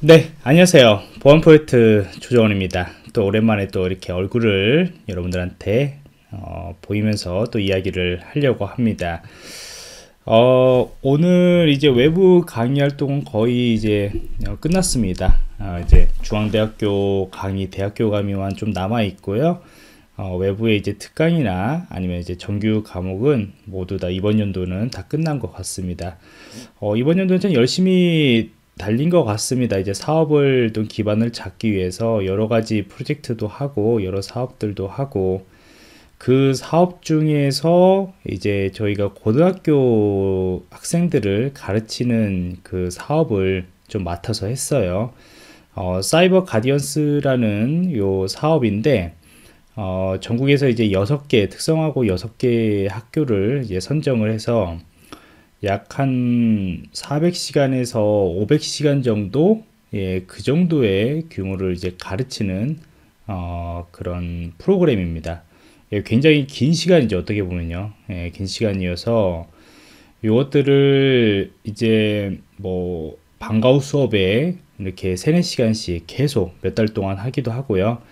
네, 안녕하세요. 보안 프로젝트 조정원입니다. 또 오랜만에 또 이렇게 얼굴을 여러분들한테 어, 보이면서 또 이야기를 하려고 합니다. 어, 오늘 이제 외부 강의 활동은 거의 이제 어, 끝났습니다. 어, 이제 중앙대학교 강의, 대학교 강의만 좀 남아 있고요. 어, 외부의 이제 특강이나 아니면 이제 정규 과목은 모두 다 이번 연도는 다 끝난 것 같습니다. 어, 이번 연도는 좀 열심히 달린 것 같습니다. 이제 사업을 좀 기반을 잡기 위해서 여러 가지 프로젝트도 하고 여러 사업들도 하고 그 사업 중에서 이제 저희가 고등학교 학생들을 가르치는 그 사업을 좀 맡아서 했어요. 어, 사이버 가디언스라는 요 사업인데 어, 전국에서 이제 여섯 개 특성하고 여섯 개 학교를 이제 선정을 해서 약 한 400시간에서 500시간 정도 예, 그 정도의 규모를 이제 가르치는 어, 그런 프로그램입니다. 예, 굉장히 긴 시간이죠. 어떻게 보면요. 예, 긴 시간이어서 이것들을 이제 뭐 방과후 수업에 이렇게 3, 4시간씩 계속 몇 달 동안 하기도 하고요.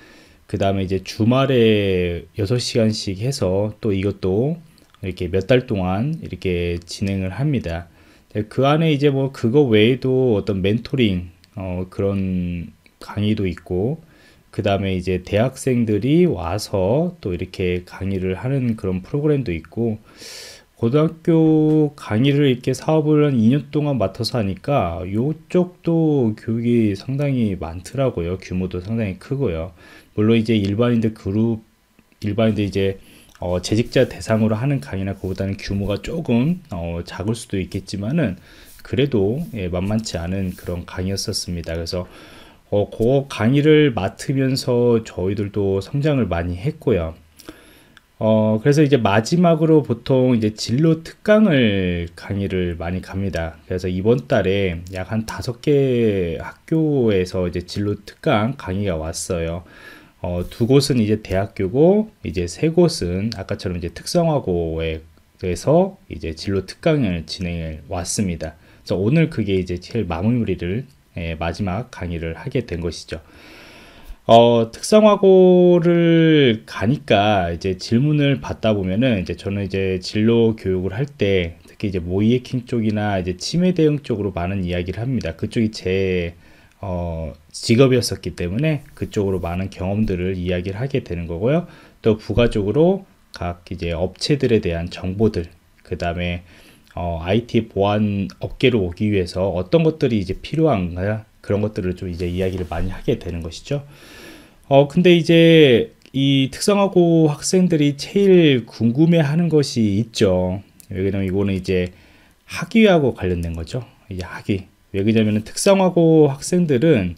그 다음에 이제 주말에 6시간씩 해서 또 이것도 이렇게 몇 달 동안 이렇게 진행을 합니다. 네, 그 안에 이제 뭐 그거 외에도 어떤 멘토링 어, 그런 강의도 있고 그 다음에 이제 대학생들이 와서 또 이렇게 강의를 하는 그런 프로그램도 있고 고등학교 강의를 이렇게 사업을 한 2년 동안 맡아서 하니까 이쪽도 교육이 상당히 많더라고요. 규모도 상당히 크고요. 물론 이제 일반인들 그룹 일반인들 이제 어, 재직자 대상으로 하는 강의나 그보다는 규모가 조금 어, 작을 수도 있겠지만은 그래도 예, 만만치 않은 그런 강의였었습니다. 그래서 어, 그 강의를 맡으면서 저희들도 성장을 많이 했고요. 어, 그래서 이제 마지막으로 보통 이제 진로 특강을 강의를 많이 갑니다. 그래서 이번 달에 약 한 다섯 개 학교에서 이제 진로 특강 강의가 왔어요. 어, 두 곳은 이제 대학교고 이제 세 곳은 아까처럼 이제 특성화고에서 이제 진로 특강을 진행해 왔습니다. 그래서 오늘 그게 이제 제일 마무리를 예, 마지막 강의를 하게 된 것이죠. 어, 특성화고를 가니까 이제 질문을 받다 보면은 이제 저는 이제 진로 교육을 할 때 특히 이제 모이해킹 쪽이나 이제 치매 대응 쪽으로 많은 이야기를 합니다. 그쪽이 제 어, 직업이었었기 때문에 그쪽으로 많은 경험들을 이야기를 하게 되는 거고요. 또 부가적으로 각 이제 업체들에 대한 정보들, 그 다음에 어, IT 보안 업계로 오기 위해서 어떤 것들이 이제 필요한가 그런 것들을 좀 이제 이야기를 많이 하게 되는 것이죠. 어, 근데 이제 이 특성화고 학생들이 제일 궁금해하는 것이 있죠. 왜냐면 이거는 이제 학위하고 관련된 거죠. 이제 학위. 왜 그러냐면 특성화고 학생들은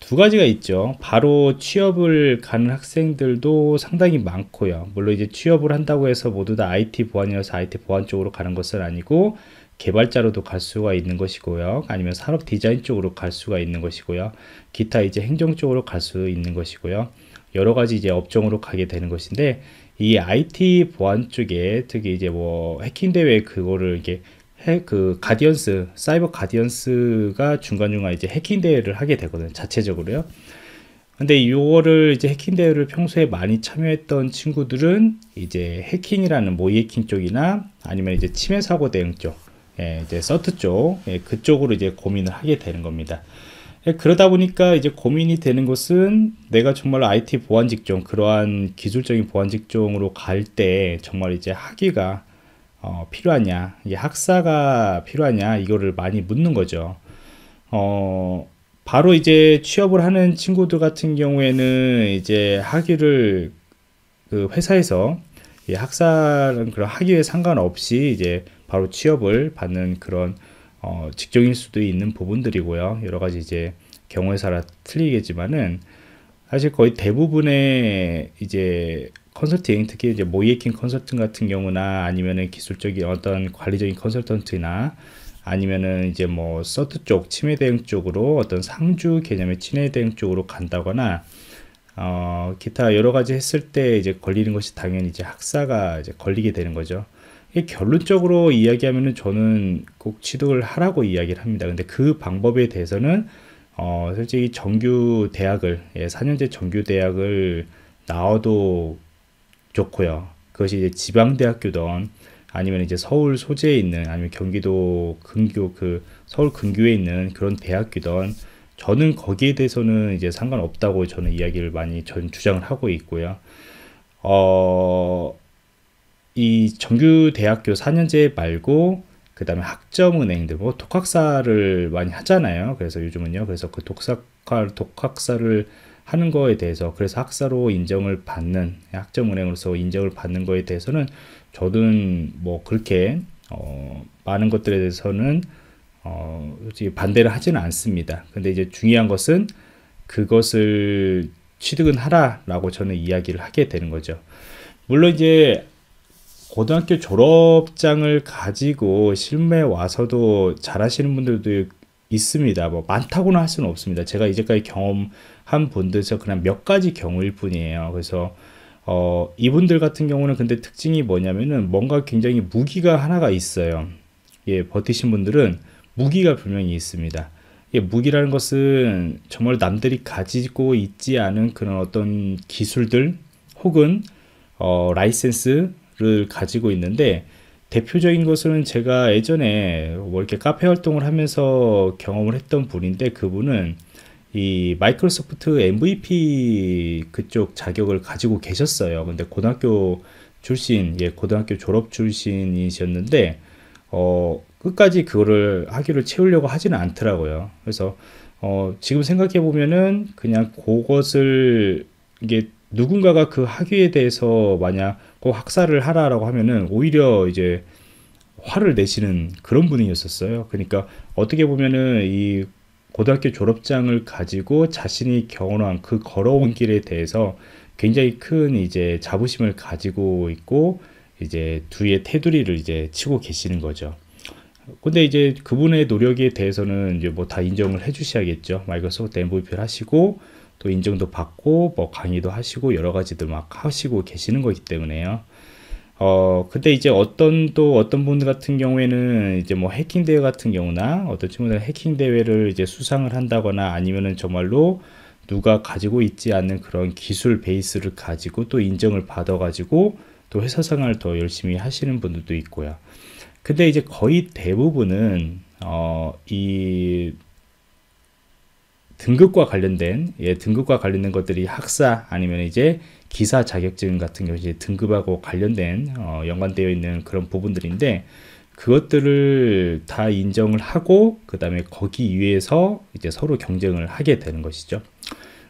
두 가지가 있죠. 바로 취업을 가는 학생들도 상당히 많고요. 물론 이제 취업을 한다고 해서 모두 다 IT 보안이라서 IT 보안 쪽으로 가는 것은 아니고 개발자로도 갈 수가 있는 것이고요. 아니면 산업 디자인 쪽으로 갈 수가 있는 것이고요. 기타 이제 행정 쪽으로 갈 수 있는 것이고요. 여러 가지 이제 업종으로 가게 되는 것인데 이 IT 보안 쪽에 특히 이제 뭐 해킹 대회 그거를 이게 그 가디언스 사이버 가디언스가 중간중간 이제 해킹 대회를 하게 되거든요 자체적으로요. 근데 이거를 이제 해킹 대회를 평소에 많이 참여했던 친구들은 이제 해킹이라는 모의 해킹 쪽이나 아니면 이제 침해 사고 대응 쪽 예, 이제 서트 쪽 예, 그쪽으로 이제 고민을 하게 되는 겁니다. 예, 그러다 보니까 이제 고민이 되는 것은 내가 정말 IT 보안 직종 그러한 기술적인 보안 직종으로 갈 때 정말 이제 학위가 어, 필요하냐, 이게 학사가 필요하냐, 이거를 많이 묻는 거죠. 어, 바로 이제 취업을 하는 친구들 같은 경우에는 이제 학위를 그 회사에서 이 학사는 그런 학위에 상관없이 이제 바로 취업을 받는 그런 어, 직종일 수도 있는 부분들이고요. 여러 가지 이제 경우에 따라 틀리겠지만은 사실 거의 대부분의 이제 컨설팅 특히 이제 모이에킹 컨설팅 같은 경우나 아니면은 기술적인 어떤 관리적인 컨설턴트나 아니면은 이제 뭐 서트 쪽 치매 대응 쪽으로 어떤 상주 개념의 치매 대응 쪽으로 간다거나 어 기타 여러 가지 했을 때 이제 걸리는 것이 당연히 이제 학사가 이제 걸리게 되는 거죠. 이 결론적으로 이야기하면은 저는 꼭 취득을 하라고 이야기를 합니다. 근데 그 방법에 대해서는 어, 솔직히 정규 대학을, 예, 4년제 정규 대학을 나와도 좋고요. 그것이 이제 지방대학교든 아니면 이제 서울 소재에 있는 아니면 경기도 근교 그 서울 근교에 있는 그런 대학교든 저는 거기에 대해서는 이제 상관없다고 저는 이야기를 많이 전 주장을 하고 있고요. 어, 이 정규 대학교 4년제 말고 그 다음에 학점은행들 뭐 독학사를 많이 하잖아요. 그래서 요즘은요. 그래서 그 독학사 독학사를 하는 거에 대해서 그래서 학사로 인정을 받는 학점은행으로서 인정을 받는 거에 대해서는 저는 뭐 그렇게 어, 많은 것들에 대해서는 어, 반대를 하지는 않습니다. 근데 이제 중요한 것은 그것을 취득은 하라라고 저는 이야기를 하게 되는 거죠. 물론 이제 고등학교 졸업장을 가지고 실무에 와서도 잘하시는 분들도 있습니다. 뭐 많다고는 할 수는 없습니다. 제가 이제까지 경험한 분들에서 그냥 몇 가지 경우일 뿐이에요. 그래서 어, 이분들 같은 경우는 근데 특징이 뭐냐면은 뭔가 굉장히 무기가 하나가 있어요. 예, 버티신 분들은 무기가 분명히 있습니다. 예, 무기라는 것은 정말 남들이 가지고 있지 않은 그런 어떤 기술들 혹은 어, 라이센스를 가지고 있는데 대표적인 것은 제가 예전에 뭐 이렇게 카페 활동을 하면서 경험을 했던 분인데 그분은 이 마이크로소프트 MVP 그쪽 자격을 가지고 계셨어요. 근데 고등학교 출신, 예, 고등학교 졸업 출신이셨는데, 어, 끝까지 그거를 학위를 채우려고 하지는 않더라고요. 그래서, 어, 지금 생각해 보면은 그냥 그것을 이게 누군가가 그 학위에 대해서 만약 꼭 학사를 하라라고 하면은 오히려 이제 화를 내시는 그런 분이었었어요. 그러니까 어떻게 보면은 이 고등학교 졸업장을 가지고 자신이 경험한 그 걸어온 길에 대해서 굉장히 큰 이제 자부심을 가지고 있고 이제 뒤에 테두리를 이제 치고 계시는 거죠. 근데 이제 그분의 노력에 대해서는 이제 뭐 다 인정을 해 주셔야겠죠. 마이크로소프트 MVP를 하시고 또 인정도 받고 뭐 강의도 하시고 여러 가지들 막 하시고 계시는 거기 때문에요. 어, 근데 이제 어떤 또 어떤 분들 같은 경우에는 이제 뭐 해킹 대회 같은 경우나 어떤 친구들은 해킹 대회를 이제 수상을 한다거나 아니면은 정말로 누가 가지고 있지 않는 그런 기술 베이스를 가지고 또 인정을 받아 가지고 또 회사 생활을 더 열심히 하시는 분들도 있고요. 근데 이제 거의 대부분은 어, 이 등급과 관련된 예, 등급과 관련된 것들이 학사 아니면 이제 기사 자격증 같은 경우 이제 등급하고 관련된 어, 연관되어 있는 그런 부분들인데 그것들을 다 인정을 하고 그 다음에 거기 위해서 이제 서로 경쟁을 하게 되는 것이죠.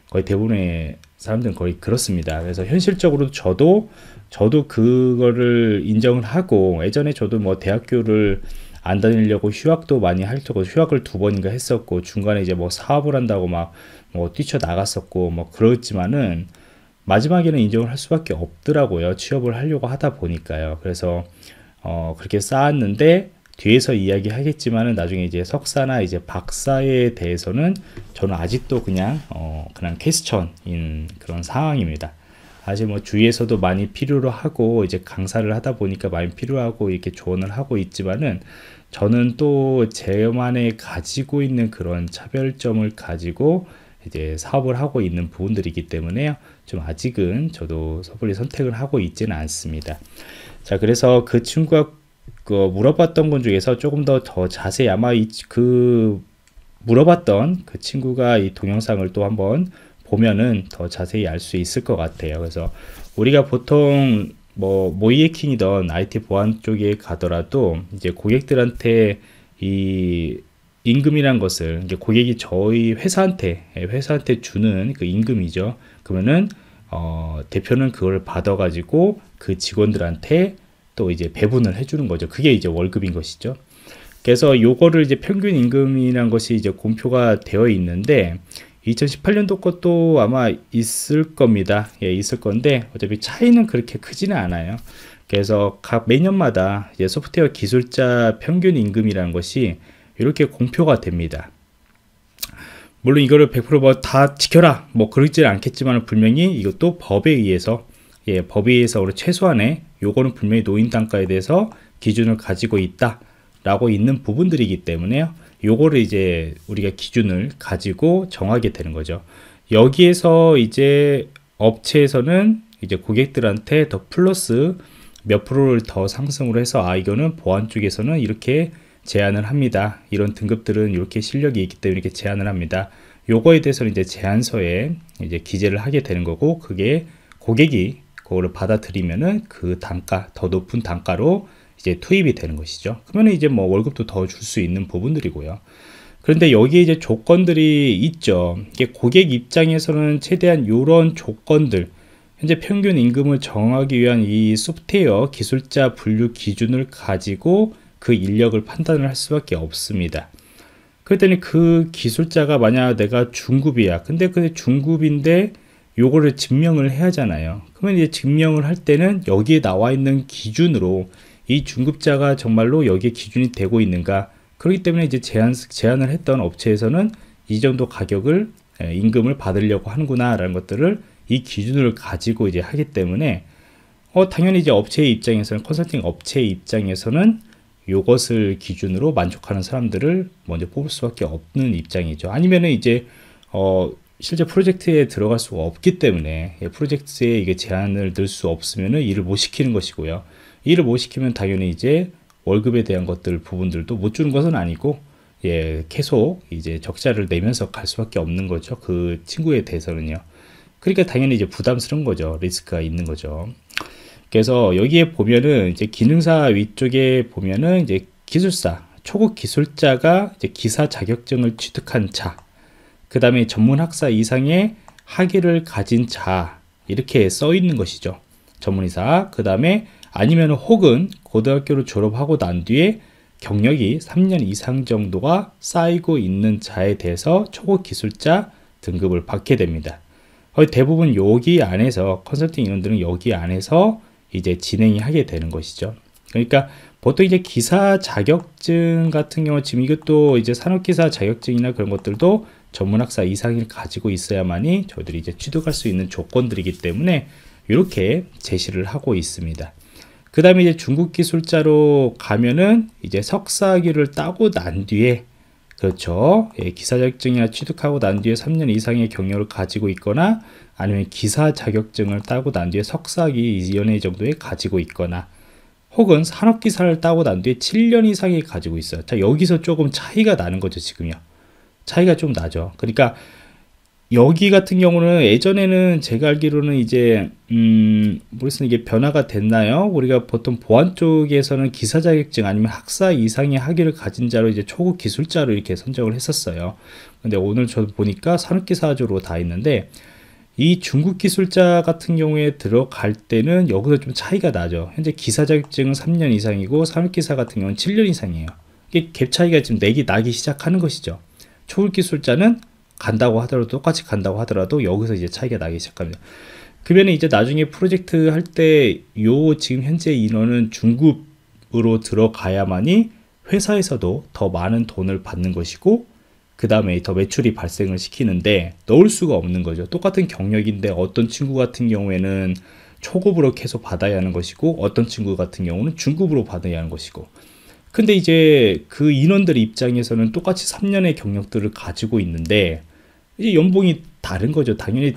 거의 대부분의 사람들은 거의 그렇습니다. 그래서 현실적으로 저도 저도 그거를 인정을 하고 예전에 저도 뭐 대학교를 안 다니려고 휴학도 많이 할 적고 휴학을 두 번인가 했었고 중간에 이제 뭐 사업을 한다고 막 뭐 뛰쳐 나갔었고 뭐 그렇지만은 마지막에는 인정을 할 수밖에 없더라고요. 취업을 하려고 하다 보니까요. 그래서 어 그렇게 쌓았는데 뒤에서 이야기하겠지만은 나중에 이제 석사나 이제 박사에 대해서는 저는 아직도 그냥 어 그냥 퀘스천인 그런 상황입니다. 아직 뭐 주위에서도 많이 필요로 하고 이제 강사를 하다 보니까 많이 필요하고 이렇게 조언을 하고 있지만은 저는 또 제만의 가지고 있는 그런 차별점을 가지고 이제 사업을 하고 있는 부분들이기 때문에요. 좀 아직은 저도 섣불리 선택을 하고 있지는 않습니다. 자, 그래서 그 친구가 그 물어봤던 분 중에서 조금 더 더 자세히 아마 이, 그 물어봤던 그 친구가 이 동영상을 또 한번 보면은 더 자세히 알 수 있을 것 같아요. 그래서 우리가 보통 뭐 모의 해킹이던 IT 보안 쪽에 가더라도 이제 고객들한테 이 임금이란 것을 이제 고객이 저희 회사한테 회사한테 주는 그 임금이죠. 그러면은 어, 대표는 그걸 받아가지고 그 직원들한테 또 이제 배분을 해주는 거죠. 그게 이제 월급인 것이죠. 그래서 요거를 이제 평균 임금이란 것이 이제 공표가 되어 있는데 2018년도 것도 아마 있을 겁니다. 예, 있을 건데 어차피 차이는 그렇게 크지는 않아요. 그래서 각 매년마다 이제 소프트웨어 기술자 평균 임금이라는 것이 이렇게 공표가 됩니다. 물론 이거를 100%다 지켜라 뭐 그러지는 않겠지만 분명히 이것도 법에 의해서 예, 법에 의해서 최소한의 요거는 분명히 노인 단가에 대해서 기준을 가지고 있다 라고 있는 부분들이기 때문에요. 요거를 이제 우리가 기준을 가지고 정하게 되는 거죠. 여기에서 이제 업체에서는 이제 고객들한테 더 플러스 몇 프로를 더 상승으로 해서 아 이거는 보안 쪽에서는 이렇게 제안을 합니다. 이런 등급들은 이렇게 실력이 있기 때문에 이렇게 제안을 합니다. 요거에 대해서는 이제 제안서에 이제 기재를 하게 되는 거고 그게 고객이 그거를 받아들이면은 그 단가 더 높은 단가로 이제 투입이 되는 것이죠. 그러면 이제 뭐 월급도 더 줄 수 있는 부분들이고요. 그런데 여기에 이제 조건들이 있죠. 이게 고객 입장에서는 최대한 이런 조건들, 현재 평균 임금을 정하기 위한 이 소프트웨어 기술자 분류 기준을 가지고 그 인력을 판단을 할 수밖에 없습니다. 그랬더니 그 기술자가 만약 내가 중급이야. 근데 그 중급인데 요거를 증명을 해야 하잖아요. 그러면 이제 증명을 할 때는 여기에 나와 있는 기준으로 이 중급자가 정말로 여기에 기준이 되고 있는가 그렇기 때문에 이제 제한, 제안을 했던 업체에서는 이 정도 가격을 임금을 받으려고 하는구나 라는 것들을 이 기준을 가지고 이제 하기 때문에 어, 당연히 이제 업체의 입장에서는 컨설팅 업체의 입장에서는 요것을 기준으로 만족하는 사람들을 먼저 뽑을 수밖에 없는 입장이죠. 아니면은 이제 어 실제 프로젝트에 들어갈 수가 없기 때문에 프로젝트에 이게 제한을 넣을 수 없으면은 일을 못 시키는 것이고요. 일을 못 시키면 당연히 이제 월급에 대한 것들 부분들도 못 주는 것은 아니고 예, 계속 이제 적자를 내면서 갈 수밖에 없는 거죠. 그 친구에 대해서는요. 그러니까 당연히 이제 부담스러운 거죠. 리스크가 있는 거죠. 그래서 여기에 보면은 이제 기능사 위쪽에 보면은 이제 기술사, 초급 기술자가 이제 기사 자격증을 취득한 자, 그 다음에 전문 학사 이상의 학위를 가진 자, 이렇게 써 있는 것이죠. 전문의사, 그 다음에 아니면 혹은 고등학교를 졸업하고 난 뒤에 경력이 3년 이상 정도가 쌓이고 있는 자에 대해서 초급 기술자 등급을 받게 됩니다. 거의 대부분 여기 안에서 컨설팅 인원들은 여기 안에서 이제 진행이 하게 되는 것이죠. 그러니까 보통 이제 기사 자격증 같은 경우 지금 이것도 이제 산업기사 자격증이나 그런 것들도 전문학사 이상을 가지고 있어야만이 저희들이 이제 취득할 수 있는 조건들이기 때문에 이렇게 제시를 하고 있습니다. 그 다음에 이제 중국 기술자로 가면은 이제 석사학위를 따고 난 뒤에 그렇죠. 예, 기사 자격증이나 취득하고 난 뒤에 3년 이상의 경력을 가지고 있거나 아니면 기사 자격증을 따고 난 뒤에 석사학위 연회 정도에 가지고 있거나 혹은 산업기사를 따고 난 뒤에 7년 이상이 가지고 있어요. 자, 여기서 조금 차이가 나는 거죠, 지금요. 차이가 좀 나죠. 그러니까 여기 같은 경우는 예전에는 제가 알기로는 이제 음 모르겠어요 이게 변화가 됐나요? 우리가 보통 보안 쪽에서는 기사 자격증 아니면 학사 이상의 학위를 가진 자로 이제 초급 기술자로 이렇게 선정을 했었어요. 근데 오늘 저 보니까 산업기사적으로 다 있는데 이 중국 기술자 같은 경우에 들어갈 때는 여기서 좀 차이가 나죠. 현재 기사 자격증은 3년 이상이고 산업기사 같은 경우는 7년 이상이에요. 이게 갭 차이가 지금 내기 나기 시작하는 것이죠. 초급 기술자는 간다고 하더라도 똑같이 간다고 하더라도 여기서 이제 차이가 나기 시작합니다. 그러면 이제 나중에 프로젝트 할 때 요 지금 현재 인원은 중급으로 들어가야만이 회사에서도 더 많은 돈을 받는 것이고 그 다음에 더 매출이 발생을 시키는데 넣을 수가 없는 거죠. 똑같은 경력인데 어떤 친구 같은 경우에는 초급으로 계속 받아야 하는 것이고 어떤 친구 같은 경우는 중급으로 받아야 하는 것이고 근데 이제 그 인원들 입장에서는 똑같이 3년의 경력들을 가지고 있는데 이제 연봉이 다른 거죠. 당연히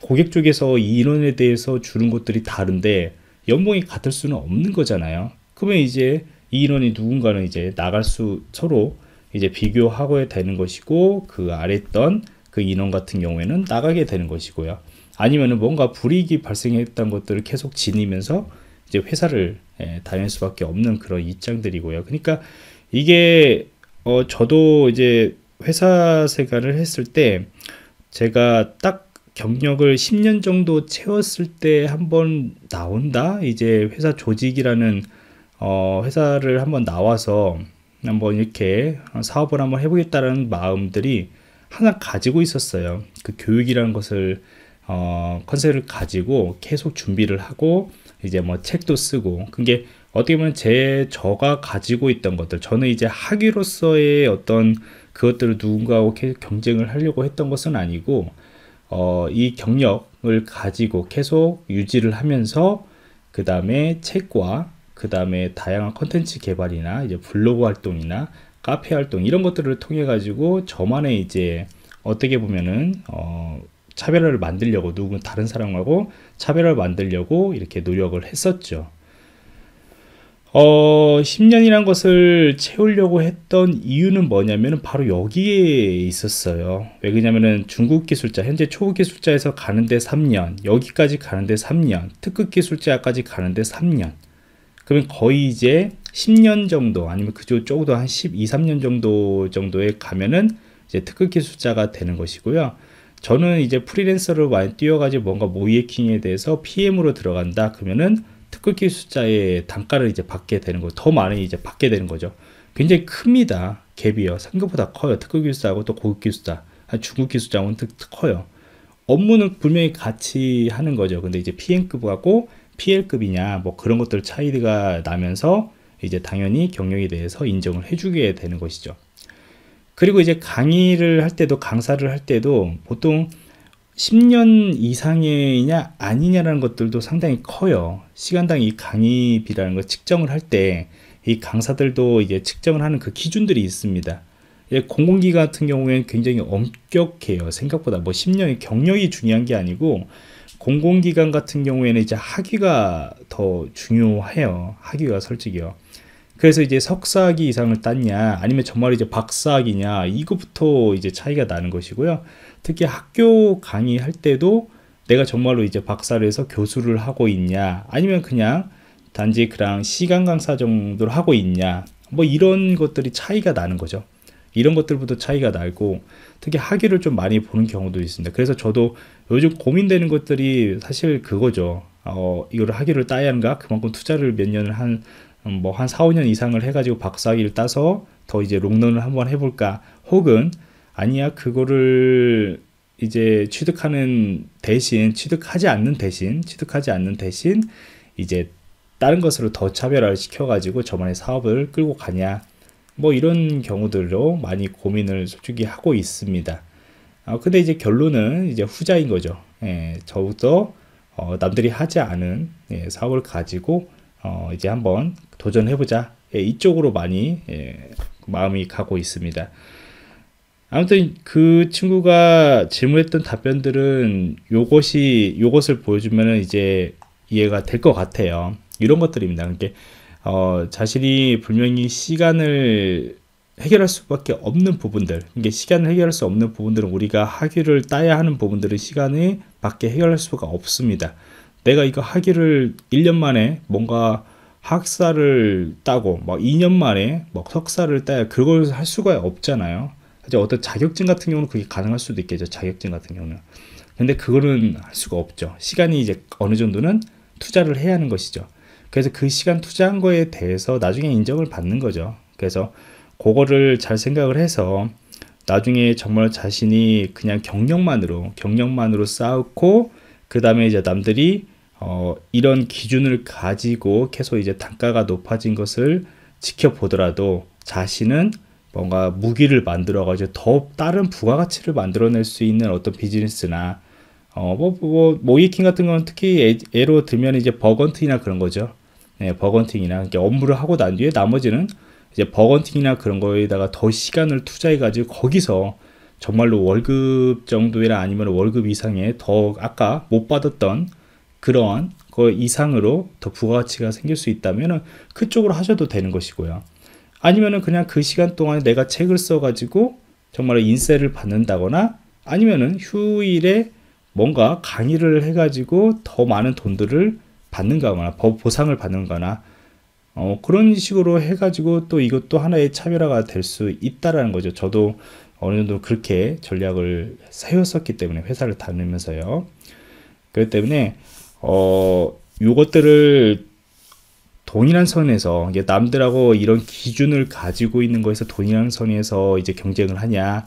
고객 쪽에서 이 인원에 대해서 주는 것들이 다른데 연봉이 같을 수는 없는 거잖아요. 그러면 이제 이 인원이 누군가는 이제 나갈 수 서로 이제 비교하고 되는 것이고 그 아래 있던 그 인원 같은 경우에는 나가게 되는 것이고요. 아니면은 뭔가 불이익이 발생했던 것들을 계속 지니면서 이제 회사를 예, 다닐 수밖에 없는 그런 입장들이고요. 그러니까 이게 어 저도 이제 회사 생활을 했을 때 제가 딱 경력을 10년 정도 채웠을 때 한번 나온다. 이제 회사 조직이라는 어 회사를 한번 나와서 한번 이렇게 사업을 한번 해보겠다는 마음들이 하나 가지고 있었어요. 그 교육이라는 것을 어, 컨셉을 가지고 계속 준비를 하고 이제 뭐 책도 쓰고. 그게 어떻게 보면 제 저가 가지고 있던 것들. 저는 이제 학위로서의 어떤 그것들을 누군가하고 계속 경쟁을 하려고 했던 것은 아니고 어, 이 경력을 가지고 계속 유지를 하면서 그 다음에 책과 그 다음에 다양한 컨텐츠 개발이나 이제 블로그 활동이나 카페 활동 이런 것들을 통해 가지고 저만의 이제 어떻게 보면은 어 차별화를 만들려고 누구 다른 사람하고 차별화를 만들려고 이렇게 노력을 했었죠. 어, 10년이란 것을 채우려고 했던 이유는 뭐냐면 바로 여기에 있었어요. 왜 그러냐면은 중국 기술자, 현재 초급 기술자에서 가는데 3년, 여기까지 가는데 3년, 특급 기술자까지 가는데 3년. 그러면 거의 이제 10년 정도, 아니면 그저 조금 한 12, 3년 정도 정도에 가면은 이제 특급 기술자가 되는 것이고요. 저는 이제 프리랜서로 많이 뛰어가지고 뭔가 모이에킹에 대해서 PM으로 들어간다. 그러면은 특급 기술자의 단가를 이제 받게 되는 거, 더 많이 이제 받게 되는 거죠. 굉장히 큽니다. 갭이요. 생각보다 커요. 특급 기술자하고 또 고급 기술자, 중급 기술자하고는 커요. 업무는 분명히 같이 하는 거죠. 근데 이제 PM급하고 PL급이냐, 뭐 그런 것들 차이가 나면서 이제 당연히 경력에 대해서 인정을 해주게 되는 것이죠. 그리고 이제 강의를 할 때도 강사를 할 때도 보통 10년 이상이냐 아니냐라는 것들도 상당히 커요. 시간당 이 강의비라는 걸 측정을 할 때 이 강사들도 이제 측정을 하는 그 기준들이 있습니다. 예, 공공기관 같은 경우에는 굉장히 엄격해요. 생각보다 뭐 10년의 경력이 중요한 게 아니고 공공기관 같은 경우에는 이제 학위가 더 중요해요. 학위가 솔직히요. 그래서 이제 석사학위 이상을 땄냐, 아니면 정말 이제 박사학위냐, 이거부터 이제 차이가 나는 것이고요. 특히 학교 강의할 때도 내가 정말로 이제 박사를 해서 교수를 하고 있냐, 아니면 그냥 단지 그냥 시간 강사 정도를 하고 있냐, 뭐 이런 것들이 차이가 나는 거죠. 이런 것들부터 차이가 나고, 특히 학위를 좀 많이 보는 경우도 있습니다. 그래서 저도 요즘 고민되는 것들이 사실 그거죠. 어, 이거를 학위를 따야 하는가? 그만큼 투자를 몇 년을 한, 음, 뭐 한 4, 5년 이상을 해가지고 박사학위를 따서 더 이제 롱런을 한번 해볼까? 혹은 아니야 그거를 이제 취득하는 대신 취득하지 않는 대신 취득하지 않는 대신 이제 다른 것으로 더 차별화를 시켜가지고 저만의 사업을 끌고 가냐 뭐 이런 경우들로 많이 고민을 솔직히 하고 있습니다. 아, 근데 이제 결론은 이제 후자인 거죠. 예, 저부터 어, 남들이 하지 않은 예, 사업을 가지고 어, 이제 한번 도전해보자. 예, 이쪽으로 많이 예, 마음이 가고 있습니다. 아무튼 그 친구가 질문했던 답변들은 요것이 요것을 보여주면 이제 이해가 될 것 같아요. 이런 것들입니다. 그러니까 어, 자신이 분명히 시간을 해결할 수밖에 없는 부분들, 이게 시간을 해결할 수 없는 부분들은 우리가 학위를 따야 하는 부분들은 시간이 밖에 해결할 수가 없습니다. 내가 이거 학위를 1년 만에 뭔가 학사를 따고 막 2년 만에 막 석사를 따야 그걸 할 수가 없잖아요. 이제 어떤 자격증 같은 경우는 그게 가능할 수도 있겠죠. 자격증 같은 경우는. 근데 그거는 할 수가 없죠. 시간이 이제 어느 정도는 투자를 해야 하는 것이죠. 그래서 그 시간 투자한 거에 대해서 나중에 인정을 받는 거죠. 그래서 그거를 잘 생각을 해서 나중에 정말 자신이 그냥 경력만으로 경력만으로 쌓고 그 다음에 이제 남들이 어, 이런 기준을 가지고 계속 이제 단가가 높아진 것을 지켜보더라도 자신은 뭔가 무기를 만들어 가지고 더 다른 부가가치를 만들어낼 수 있는 어떤 비즈니스나 어 뭐 뭐 모의해킹 같은 건 특히 예, 로 들면 이제 bug hunting이나 그런 거죠. 네, bug hunting이나 업무를 하고 난 뒤에 나머지는 이제 bug hunting이나 그런 거에다가 더 시간을 투자해 가지고 거기서 정말로 월급 정도나 아니면 월급 이상의 더 아까 못 받았던 그러한 그 이상으로 더 부가가치가 생길 수 있다면 그쪽으로 하셔도 되는 것이고요. 아니면은 그냥 그 시간 동안에 내가 책을 써가지고 정말 인세를 받는다거나 아니면은 휴일에 뭔가 강의를 해가지고 더 많은 돈들을 받는거나 보상을 받는거나 어, 그런 식으로 해가지고 또 이것도 하나의 차별화가 될 수 있다라는 거죠. 저도 어느 정도 그렇게 전략을 세웠었기 때문에 회사를 다니면서요. 그렇기 때문에 어, 요것들을 동일한 선에서 이게 남들하고 이런 기준을 가지고 있는 거에서 동일한 선에서 이제 경쟁을 하냐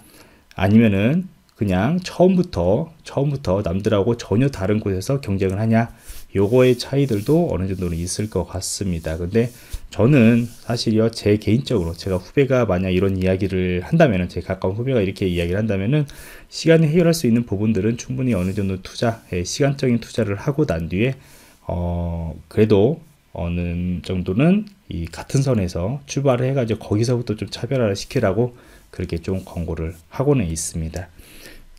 아니면은 그냥 처음부터 처음부터 남들하고 전혀 다른 곳에서 경쟁을 하냐 요거의 차이들도 어느 정도는 있을 것 같습니다. 근데 저는 사실요 제 개인적으로 제가 후배가 만약 이런 이야기를 한다면은 제 가까운 후배가 이렇게 이야기를 한다면은 시간이 해결할 수 있는 부분들은 충분히 어느 정도 투자 예, 시간적인 투자를 하고 난 뒤에 어 그래도 어느 정도는 이 같은 선에서 출발을 해가지고 거기서부터 좀 차별화를 시키라고 그렇게 좀 권고를 하고는 있습니다.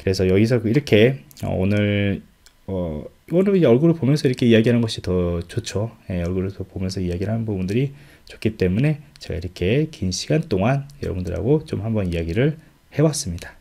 그래서 여기서 이렇게 어, 오늘 어, 이거는 얼굴을 보면서 이렇게 이야기하는 것이 더 좋죠. 예, 얼굴을 보면서 이야기를 하는 부분들이 좋기 때문에 제가 이렇게 긴 시간 동안 여러분들하고 좀 한번 이야기를 해봤습니다.